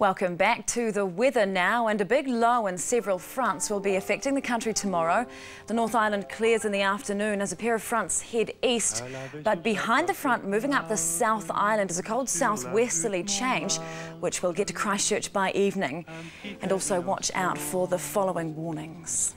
Welcome back to the weather now, and a big low in several fronts will be affecting the country tomorrow. The North Island clears in the afternoon as a pair of fronts head east, but behind the front, moving up the South Island, is a cold southwesterly change, which will get to Christchurch by evening. And also watch out for the following warnings.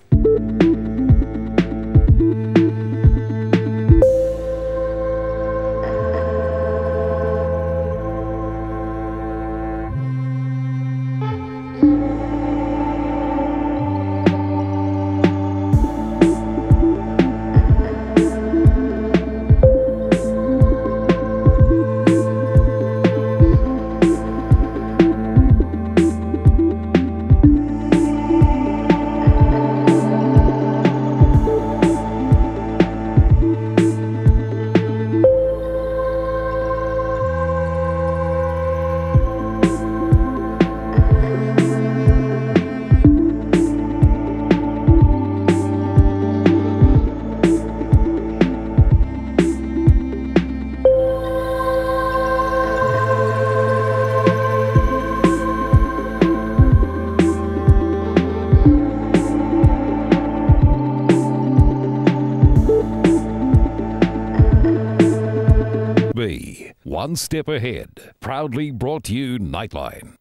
One step ahead. Proudly brought you Nightline.